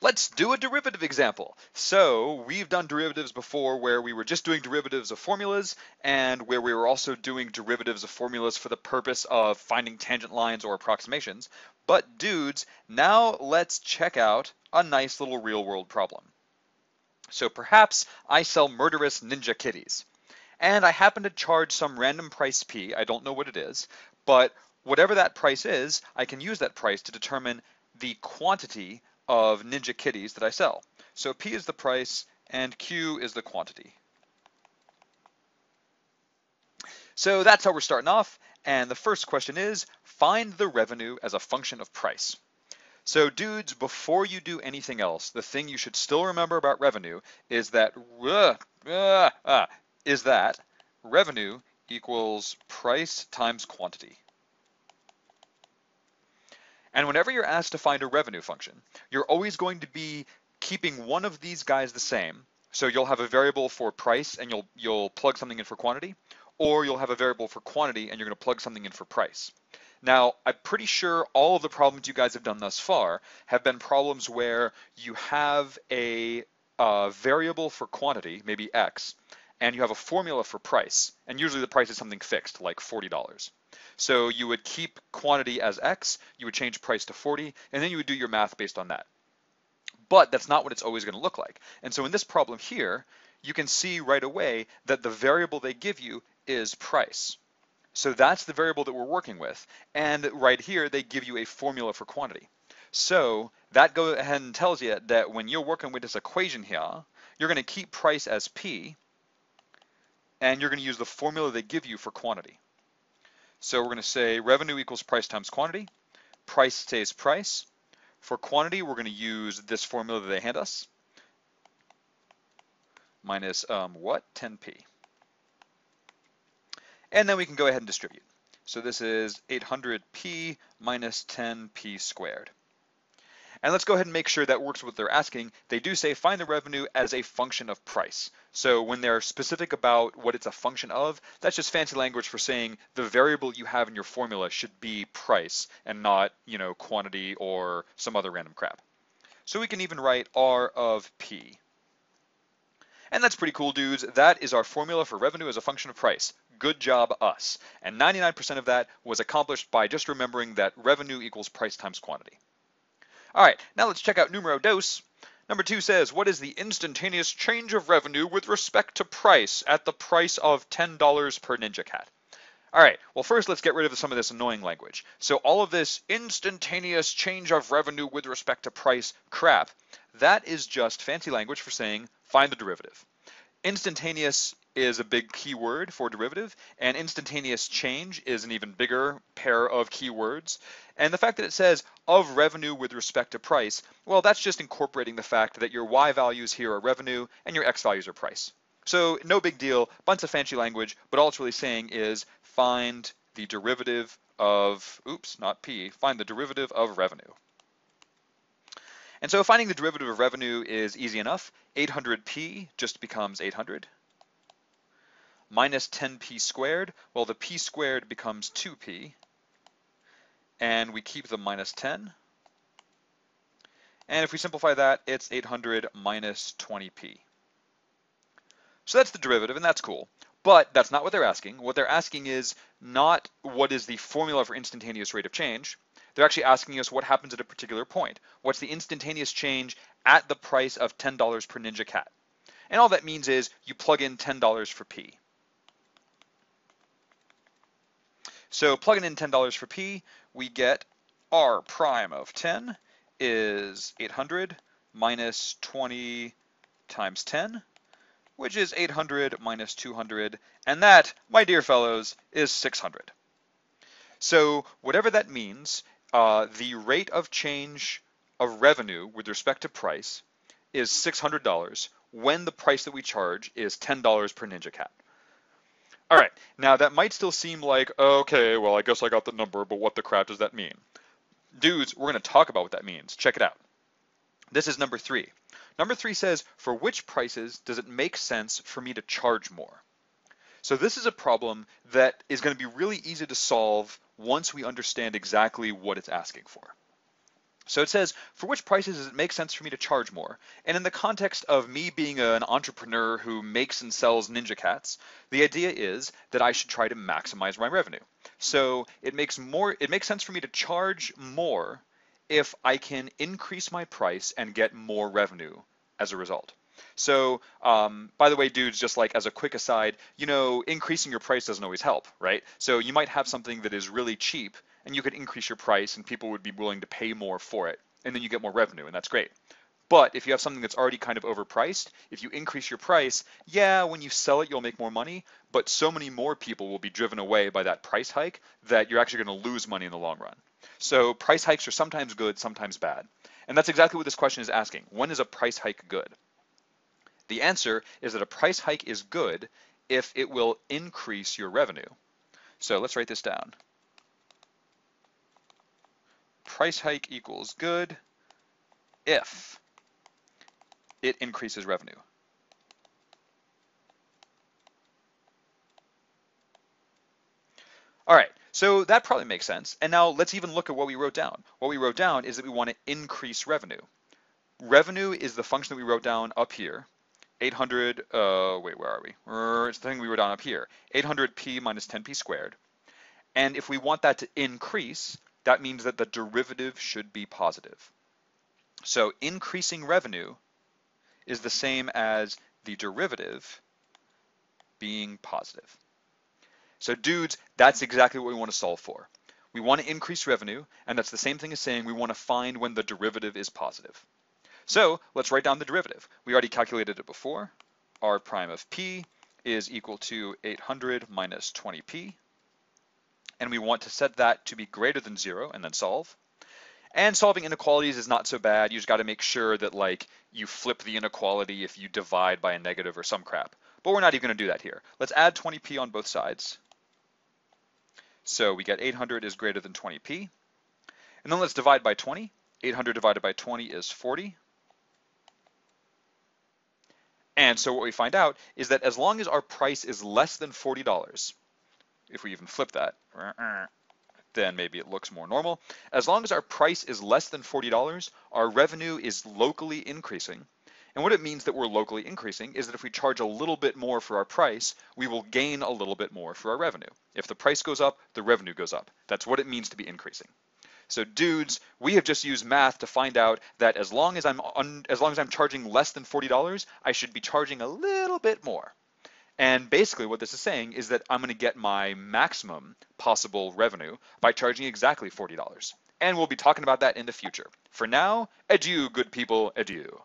Let's do a derivative example. So we've done derivatives before where we were just doing derivatives of formulas and where we were also doing derivatives of formulas for the purpose of finding tangent lines or approximations. But dudes, now let's check out a nice little real world problem. So perhaps I sell murderous ninja kitties and I happen to charge some random price P, I don't know what it is, but whatever that price is, I can use that price to determine the quantity of Ninja Kitties that I sell. So P is the price and Q is the quantity. So that's how we're starting off. And the first question is, find the revenue as a function of price. So dudes, before you do anything else, the thing you should still remember about revenue is that, uh, uh, uh, is that revenue equals price times quantity. And whenever you're asked to find a revenue function, you're always going to be keeping one of these guys the same. So you'll have a variable for price and you'll you'll plug something in for quantity, or you'll have a variable for quantity and you're going to plug something in for price. Now, I'm pretty sure all of the problems you guys have done thus far have been problems where you have a uh, variable for quantity, maybe X, and you have a formula for price. And usually the price is something fixed, like $40. So you would keep quantity as X, you would change price to 40, and then you would do your math based on that. But that's not what it's always going to look like. And so in this problem here, you can see right away that the variable they give you is price. So that's the variable that we're working with. And right here, they give you a formula for quantity. So that goes ahead and tells you that when you're working with this equation here, you're going to keep price as P, and you're going to use the formula they give you for quantity. So we're going to say revenue equals price times quantity. Price stays price. For quantity, we're going to use this formula that they hand us, minus um, what? 10p. And then we can go ahead and distribute. So this is 800p minus 10p squared. And let's go ahead and make sure that works what they're asking. They do say find the revenue as a function of price. So when they're specific about what it's a function of, that's just fancy language for saying the variable you have in your formula should be price and not, you know, quantity or some other random crap. So we can even write R of P. And that's pretty cool, dudes. That is our formula for revenue as a function of price. Good job, us. And 99% of that was accomplished by just remembering that revenue equals price times quantity. All right, now let's check out numero dos. Number two says, what is the instantaneous change of revenue with respect to price at the price of $10 per Ninja Cat? All right, well, first let's get rid of some of this annoying language. So all of this instantaneous change of revenue with respect to price crap, that is just fancy language for saying find the derivative. Instantaneous is a big keyword for derivative, and instantaneous change is an even bigger pair of keywords. And the fact that it says of revenue with respect to price, well, that's just incorporating the fact that your Y values here are revenue and your X values are price. So no big deal, bunch of fancy language, but all it's really saying is find the derivative of, oops, not P, find the derivative of revenue. And so finding the derivative of revenue is easy enough. 800p just becomes 800 minus 10p squared, well, the p squared becomes 2p, and we keep the minus 10. And if we simplify that, it's 800 minus 20p. So that's the derivative, and that's cool. But that's not what they're asking. What they're asking is not what is the formula for instantaneous rate of change. They're actually asking us what happens at a particular point. What's the instantaneous change at the price of $10 per Ninja Cat? And all that means is you plug in $10 for P. So plugging in $10 for P, we get R prime of 10 is 800 minus 20 times 10, which is 800 minus 200, and that, my dear fellows, is 600. So whatever that means, uh, the rate of change of revenue with respect to price is $600 when the price that we charge is $10 per Ninja Cat. All right, now that might still seem like, okay, well, I guess I got the number, but what the crap does that mean? Dudes, we're going to talk about what that means. Check it out. This is number three. Number three says, for which prices does it make sense for me to charge more? So this is a problem that is going to be really easy to solve once we understand exactly what it's asking for. So it says, for which prices does it make sense for me to charge more? And in the context of me being an entrepreneur who makes and sells Ninja Cats, the idea is that I should try to maximize my revenue. So it makes more, it makes sense for me to charge more if I can increase my price and get more revenue as a result. So, um, by the way, dudes, just like as a quick aside, you know, increasing your price doesn't always help, right? So you might have something that is really cheap and you could increase your price and people would be willing to pay more for it. And then you get more revenue and that's great. But if you have something that's already kind of overpriced, if you increase your price, yeah, when you sell it, you'll make more money, but so many more people will be driven away by that price hike that you're actually going to lose money in the long run. So price hikes are sometimes good, sometimes bad. And that's exactly what this question is asking. When is a price hike good? The answer is that a price hike is good if it will increase your revenue. So let's write this down. Price hike equals good if it increases revenue. All right, so that probably makes sense. And now let's even look at what we wrote down. What we wrote down is that we want to increase revenue. Revenue is the function that we wrote down up here. 800, uh, wait, where are we? It's the thing we wrote down up here. 800p minus 10p squared. And if we want that to increase, that means that the derivative should be positive. So increasing revenue is the same as the derivative being positive. So dudes, that's exactly what we want to solve for. We want to increase revenue, and that's the same thing as saying we want to find when the derivative is positive. So let's write down the derivative. We already calculated it before. r prime of p is equal to 800 minus 20p. And we want to set that to be greater than zero and then solve. And solving inequalities is not so bad. You just got to make sure that like you flip the inequality if you divide by a negative or some crap. But we're not even going to do that here. Let's add 20p on both sides. So we get 800 is greater than 20p. And then let's divide by 20. 800 divided by 20 is 40. And so what we find out is that as long as our price is less than $40, if we even flip that, then maybe it looks more normal. As long as our price is less than $40, our revenue is locally increasing. And what it means that we're locally increasing is that if we charge a little bit more for our price, we will gain a little bit more for our revenue. If the price goes up, the revenue goes up. That's what it means to be increasing. So dudes, we have just used math to find out that as long as I'm as long as I'm charging less than $40, I should be charging a little bit more. And basically what this is saying is that I'm going to get my maximum possible revenue by charging exactly $40. And we'll be talking about that in the future. For now, adieu, good people, adieu.